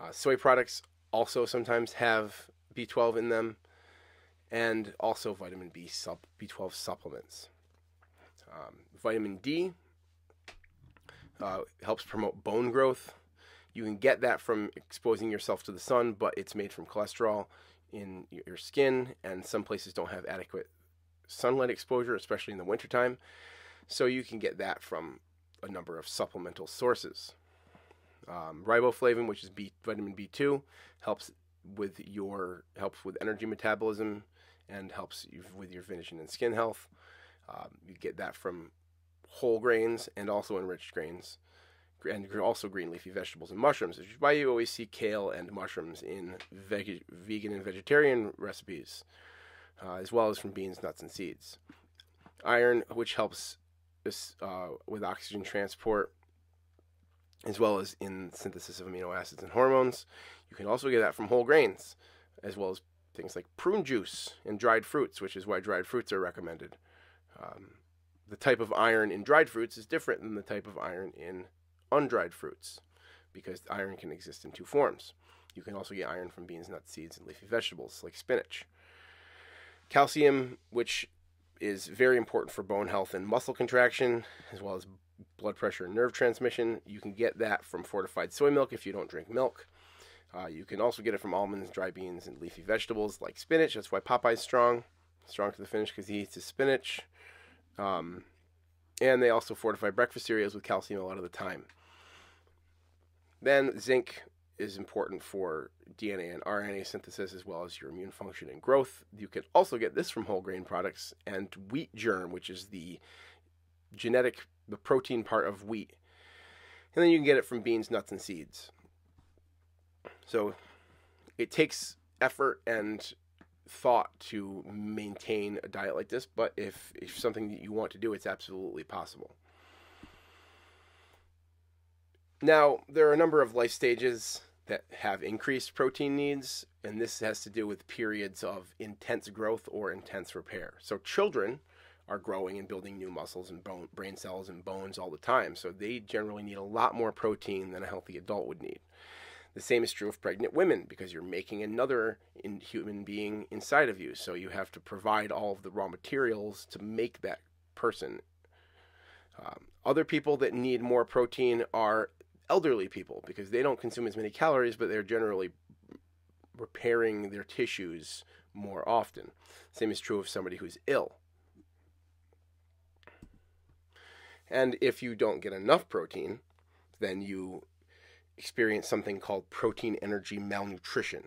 Uh, soy products also sometimes have B12 in them and also vitamin B sub B12 supplements. Um, vitamin D uh, helps promote bone growth. You can get that from exposing yourself to the sun, but it's made from cholesterol in your skin, and some places don't have adequate sunlight exposure, especially in the wintertime. So you can get that from a number of supplemental sources. Um, riboflavin, which is B, vitamin B2, helps with your helps with energy metabolism and helps you with your vision and skin health. Um, you get that from whole grains and also enriched grains. and also green leafy vegetables and mushrooms, which is why you always see kale and mushrooms in veg- vegan and vegetarian recipes, uh, as well as from beans, nuts, and seeds. Iron, which helps uh, with oxygen transport, as well as in synthesis of amino acids and hormones. You can also get that from whole grains, as well as things like prune juice and dried fruits, which is why dried fruits are recommended. Um, the type of iron in dried fruits is different than the type of iron in undried fruits because iron can exist in two forms. You can also get iron from beans, nuts, seeds, and leafy vegetables like spinach. Calcium, which is very important for bone health and muscle contraction, as well as blood pressure and nerve transmission. You can get that from fortified soy milk if you don't drink milk. Uh, you can also get it from almonds, dry beans, and leafy vegetables like spinach. That's why Popeye's strong, strong to the finish because he eats his spinach. Um, and they also fortify breakfast cereals with calcium a lot of the time. Then zinc is important for DNA and RNA synthesis as well as your immune function and growth. You can also get this from whole grain products and wheat germ, which is the genetic, the protein part of wheat. And then you can get it from beans, nuts, and seeds. So it takes effort and thought to maintain a diet like this, but if if something that you want to do, it's absolutely possible. Now, there are a number of life stages that have increased protein needs, and this has to do with periods of intense growth or intense repair. So, children are growing and building new muscles and bone, brain cells and bones all the time, so they generally need a lot more protein than a healthy adult would need. The same is true of pregnant women because you're making another human being inside of you. So you have to provide all of the raw materials to make that person. Um, other people that need more protein are elderly people because they don't consume as many calories, but they're generally repairing their tissues more often. Same is true of somebody who's ill. And if you don't get enough protein, then you experience something called protein energy malnutrition.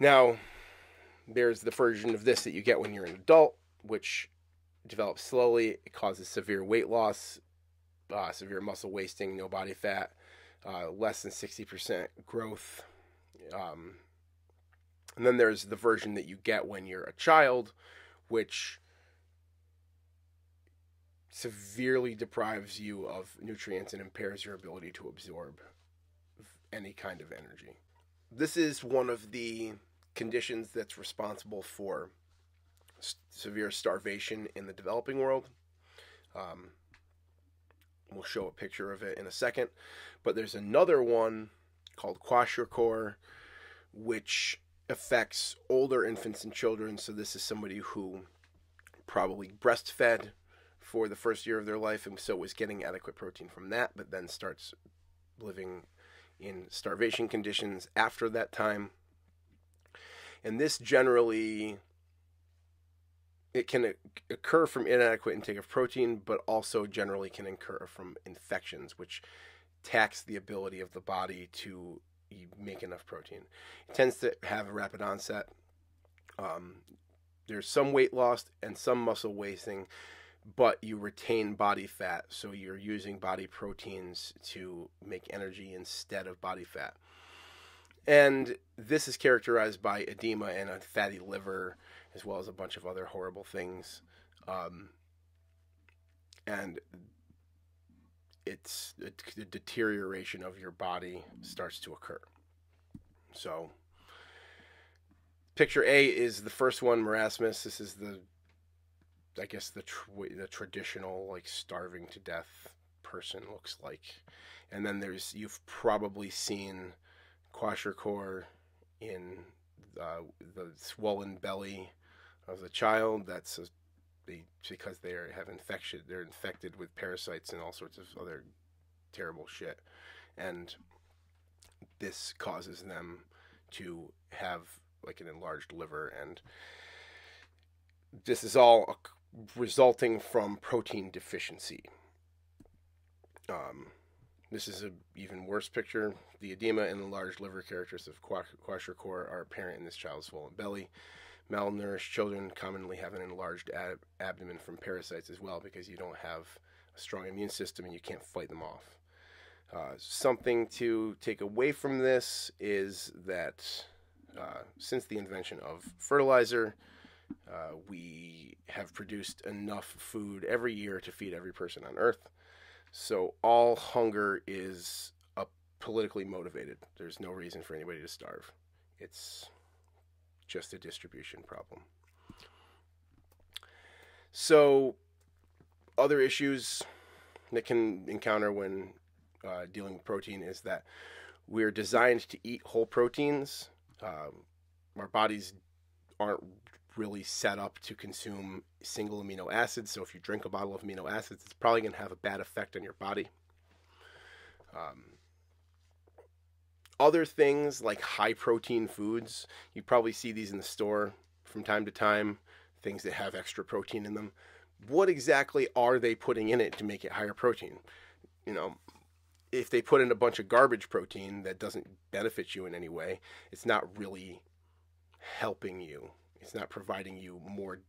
Now, there's the version of this that you get when you're an adult, which develops slowly. It causes severe weight loss, uh, severe muscle wasting, no body fat, uh, less than 60% growth. Um, and then there's the version that you get when you're a child, which severely deprives you of nutrients and impairs your ability to absorb any kind of energy. This is one of the conditions that's responsible for severe starvation in the developing world. Um, we'll show a picture of it in a second. But there's another one called kwashiorkor, which affects older infants and children. So this is somebody who probably breastfed for the first year of their life and so was getting adequate protein from that, but then starts living in starvation conditions after that time. And this generally it can occur from inadequate intake of protein, but also generally can occur from infections, which tax the ability of the body to make enough protein. It tends to have a rapid onset. Um, there's some weight loss and some muscle wasting, but you retain body fat. So you're using body proteins to make energy instead of body fat. And this is characterized by edema and a fatty liver, as well as a bunch of other horrible things. Um, and it's the deterioration of your body starts to occur. So, picture A is the first one, marasmus. This is the I guess the tr- the traditional like starving to death person looks like. And then there's you've probably seen kwashiorkor in uh, the swollen belly of the child. That's a, they, because they are, have infection. They're infected with parasites and all sorts of other terrible shit, and this causes them to have like an enlarged liver and this is all resulting from protein deficiency. Um, this is an even worse picture. The edema and the large liver characters of kwashiorkor are apparent in this child's swollen belly. Malnourished children commonly have an enlarged ab- abdomen from parasites as well because you don't have a strong immune system and you can't fight them off. Uh, something to take away from this is that uh, since the invention of fertilizer, uh, we have produced enough food every year to feed every person on Earth. So all hunger is a politically motivated. There's no reason for anybody to starve. It's just a distribution problem. So, other issues that can encounter when uh, dealing with protein is that we're designed to eat whole proteins. Um, our bodies aren't really set up to consume single amino acids. So if you drink a bottle of amino acids, it's probably going to have a bad effect on your body. Um, other things like high protein foods, you probably see these in the store from time to time, things that have extra protein in them. What exactly are they putting in it to make it higher protein? You know, if they put in a bunch of garbage protein that doesn't benefit you in any way, it's not really helping you. It's not providing you more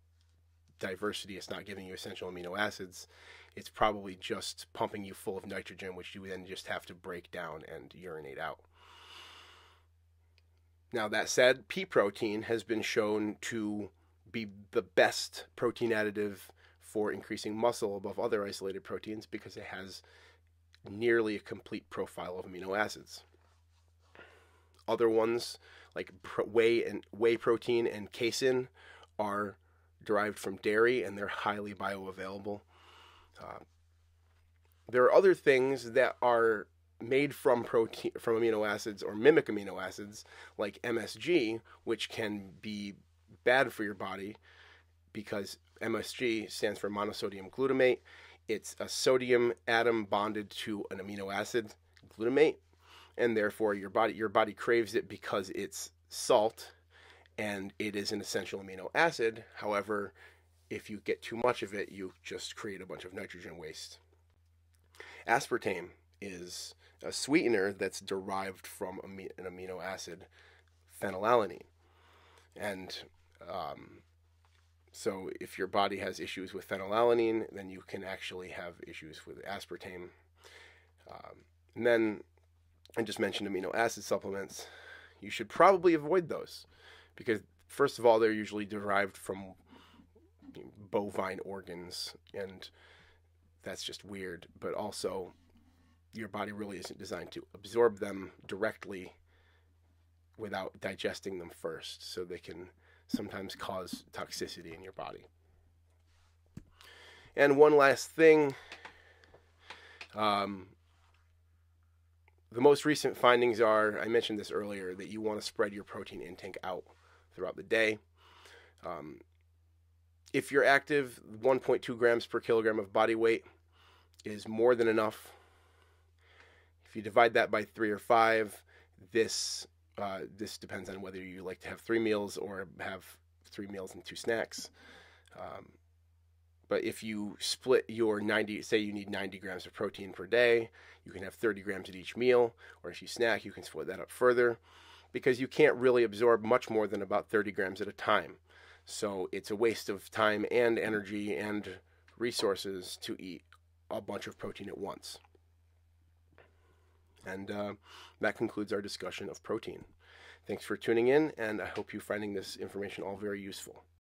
diversity. It's not giving you essential amino acids. It's probably just pumping you full of nitrogen, which you then just have to break down and urinate out. Now, that said, pea protein has been shown to be the best protein additive for increasing muscle above other isolated proteins because it has nearly a complete profile of amino acids. Other ones like whey and whey protein and casein are derived from dairy and they're highly bioavailable. Uh, there are other things that are made from protein from amino acids or mimic amino acids like MSG, which can be bad for your body because MSG stands for monosodium glutamate. It's a sodium atom bonded to an amino acid, glutamate, and therefore your body your body craves it because it's salt and it is an essential amino acid. However, if you get too much of it, you just create a bunch of nitrogen waste. Aspartame is a sweetener that's derived from an amino acid, phenylalanine. And um, so, if your body has issues with phenylalanine, then you can actually have issues with aspartame. Um, and then I just mentioned amino acid supplements. You should probably avoid those because, first of all, they're usually derived from bovine organs, and that's just weird. But also, your body really isn't designed to absorb them directly without digesting them first, so they can sometimes cause toxicity in your body. And one last thing um, the most recent findings are I mentioned this earlier that you want to spread your protein intake out throughout the day. Um, if you're active, 1.2 grams per kilogram of body weight is more than enough if you divide that by three or five, this uh, this depends on whether you like to have three meals or have three meals and two snacks. Um, but if you split your 90, say you need 90 grams of protein per day, you can have 30 grams at each meal. Or if you snack, you can split that up further because you can't really absorb much more than about 30 grams at a time. So it's a waste of time and energy and resources to eat a bunch of protein at once. And uh, that concludes our discussion of protein. Thanks for tuning in, and I hope you're finding this information all very useful.